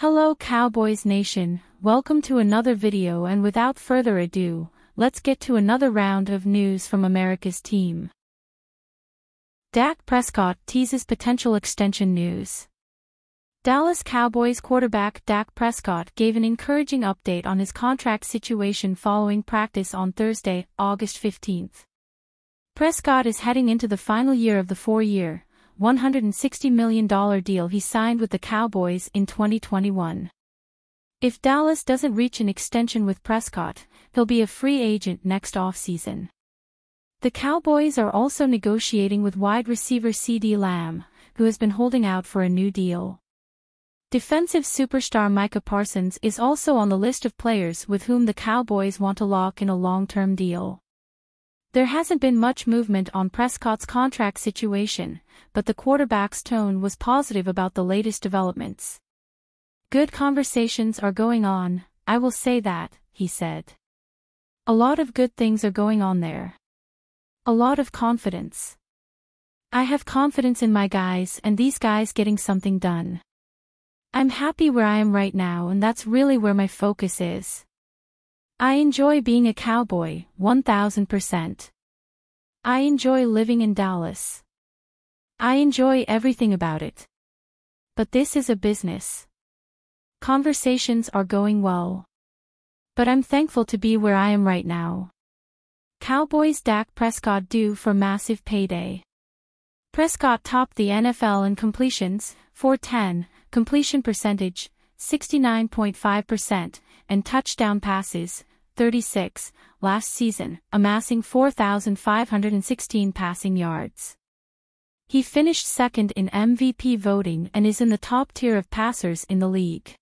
Hello Cowboys Nation, welcome to another video and without further ado, let's get to another round of news from America's team. Dak Prescott teases potential extension news. Dallas Cowboys quarterback Dak Prescott gave an encouraging update on his contract situation following practice on Thursday, August 15. Prescott is heading into the final year of the four-year, $160 million deal he signed with the Cowboys in 2021. If Dallas doesn't reach an extension with Prescott, he'll be a free agent next offseason. The Cowboys are also negotiating with wide receiver CeeDee Lamb, who has been holding out for a new deal. Defensive superstar Micah Parsons is also on the list of players with whom the Cowboys want to lock in a long-term deal. There hasn't been much movement on Prescott's contract situation, but the quarterback's tone was positive about the latest developments. Good conversations are going on, I will say that, he said. A lot of good things are going on there. A lot of confidence. I have confidence in my guys and these guys getting something done. I'm happy where I am right now and that's really where my focus is. I enjoy being a cowboy, 1000%. I enjoy living in Dallas. I enjoy everything about it. But this is a business. Conversations are going well. But I'm thankful to be where I am right now. Cowboys Dak Prescott due for massive payday. Prescott topped the NFL in completions, 410, completion percentage, 69.5%, and touchdown passes, 36, last season, amassing 4,516 passing yards. He finished second in MVP voting and is in the top tier of passers in the league.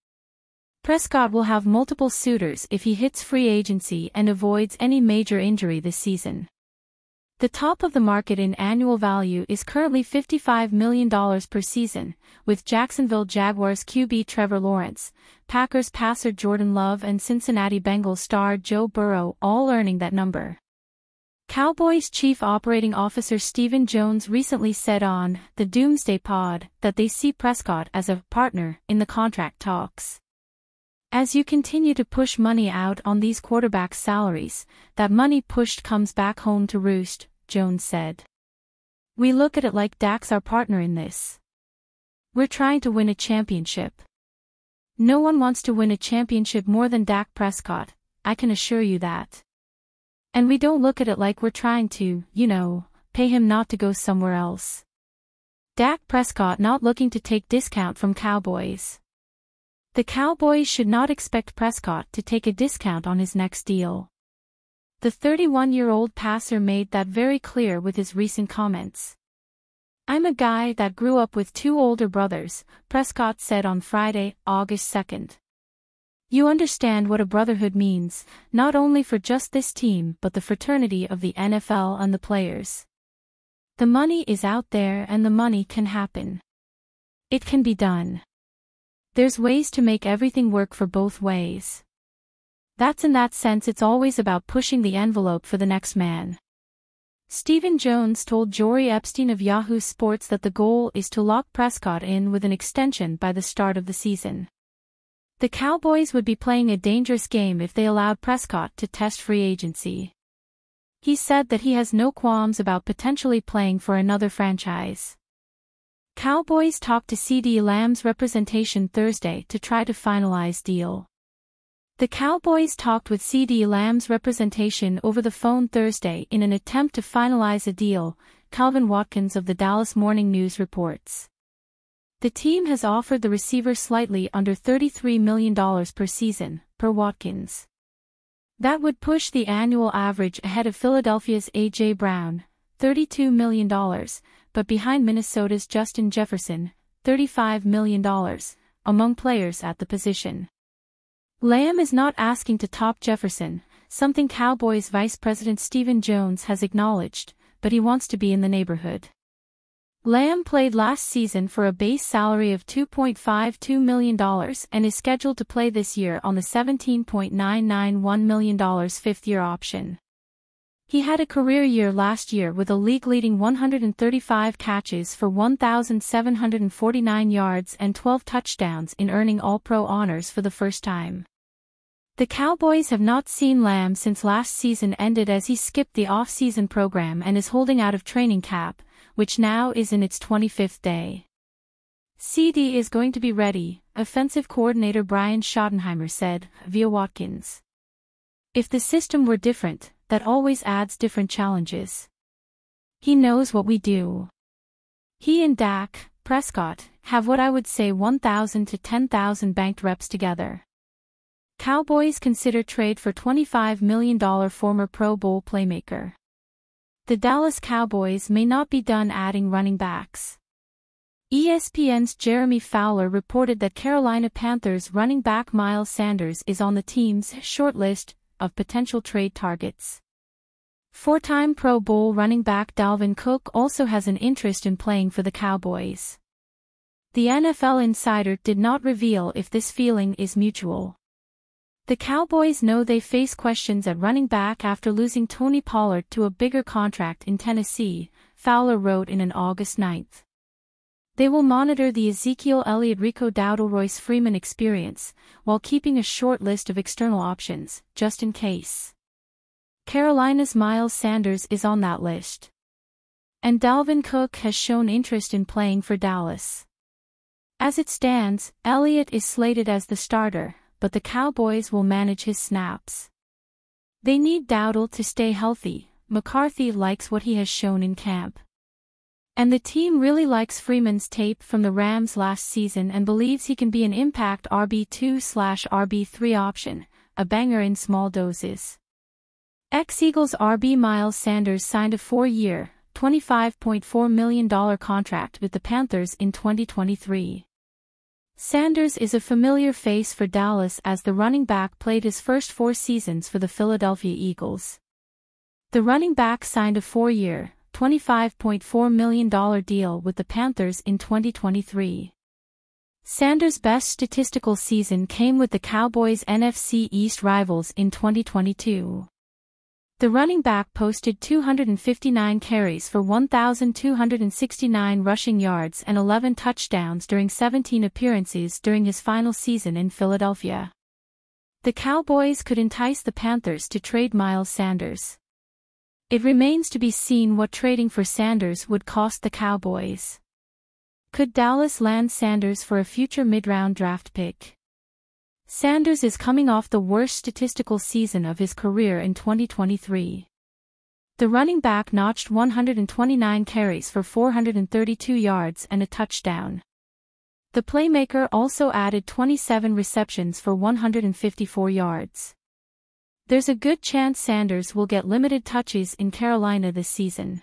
Prescott will have multiple suitors if he hits free agency and avoids any major injury this season. The top of the market in annual value is currently $55 million per season, with Jacksonville Jaguars QB Trevor Lawrence, Packers passer Jordan Love and Cincinnati Bengals star Joe Burrow all earning that number. Cowboys Chief Operating Officer Stephen Jones recently said on The Doomsday Pod that they see Prescott as a partner in the contract talks. As you continue to push money out on these quarterbacks' salaries, that money pushed comes back home to roost, Jones said. We look at it like Dak's our partner in this. We're trying to win a championship. No one wants to win a championship more than Dak Prescott, I can assure you that. And we don't look at it like we're trying to, you know, pay him not to go somewhere else. Dak Prescott not looking to take discount from Cowboys. The Cowboys should not expect Prescott to take a discount on his next deal. The 31-year-old passer made that very clear with his recent comments. I'm a guy that grew up with two older brothers, Prescott said on Friday, August 2nd. You understand what a brotherhood means, not only for just this team but the fraternity of the NFL and the players. The money is out there and the money can happen. It can be done. There's ways to make everything work for both ways. That's in that sense it's always about pushing the envelope for the next man. Stephen Jones told Jori Epstein of Yahoo Sports that the goal is to lock Prescott in with an extension by the start of the season. The Cowboys would be playing a dangerous game if they allowed Prescott to test free agency. He said that he has no qualms about potentially playing for another franchise. Cowboys talked to CeeDee Lamb's representation Thursday to try to finalize deal. The Cowboys talked with CeeDee Lamb's representation over the phone Thursday in an attempt to finalize a deal, Calvin Watkins of the Dallas Morning News reports. The team has offered the receiver slightly under $33 million per season, per Watkins. That would push the annual average ahead of Philadelphia's A.J. Brown, $32 million, but behind Minnesota's Justin Jefferson, $35 million, among players at the position. Lamb is not asking to top Jefferson, something Cowboys Vice President Stephen Jones has acknowledged, but he wants to be in the neighborhood. Lamb played last season for a base salary of $2.52 million and is scheduled to play this year on the $17.991 million fifth-year option. He had a career year last year with a league-leading 135 catches for 1,749 yards and 12 touchdowns in earning All-Pro honors for the first time. The Cowboys have not seen Lamb since last season ended as he skipped the off-season program and is holding out of training camp, which now is in its 25th day. CeeDee is going to be ready, offensive coordinator Brian Schottenheimer said, via Watkins. If the system were different, that always adds different challenges. He knows what we do. He and Dak, Prescott, have what I would say 1,000 to 10,000 banked reps together. Cowboys consider trade for $25 million former Pro Bowl playmaker. The Dallas Cowboys may not be done adding running backs. ESPN's Jeremy Fowler reported that Carolina Panthers running back Miles Sanders is on the team's short list of potential trade targets. Four-time Pro Bowl running back Dalvin Cook also has an interest in playing for the Cowboys. The NFL insider did not reveal if this feeling is mutual. The Cowboys know they face questions at running back after losing Tony Pollard to a bigger contract in Tennessee, Fowler wrote in an August 9. They will monitor the Ezekiel Elliott Rico Dowdle Royce Freeman experience, while keeping a short list of external options, just in case. Carolina's Miles Sanders is on that list. And Dalvin Cook has shown interest in playing for Dallas. As it stands, Elliott is slated as the starter, but the Cowboys will manage his snaps. They need Dowdle to stay healthy, McCarthy likes what he has shown in camp. And the team really likes Freeman's tape from the Rams last season and believes he can be an impact RB2 slash RB3 option, a banger in small doses. Ex-Eagles RB Miles Sanders signed a four-year, $25.4 million contract with the Panthers in 2023. Sanders is a familiar face for Dallas as the running back played his first four seasons for the Philadelphia Eagles. The running back signed a four-year, $25.4 million deal with the Panthers in 2023. Sanders' best statistical season came with the Cowboys' NFC East rivals in 2022. The running back posted 259 carries for 1,269 rushing yards and 11 touchdowns during 17 appearances during his final season in Philadelphia. The Cowboys could entice the Panthers to trade Miles Sanders. It remains to be seen what trading for Sanders would cost the Cowboys. Could Dallas land Sanders for a future mid-round draft pick? Sanders is coming off the worst statistical season of his career in 2023. The running back notched 129 carries for 432 yards and a touchdown. The playmaker also added 27 receptions for 154 yards. There's a good chance Sanders will get limited touches in Carolina this season.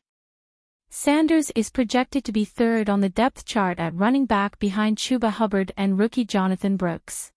Sanders is projected to be third on the depth chart at running back behind Chuba Hubbard and rookie Jonathan Brooks.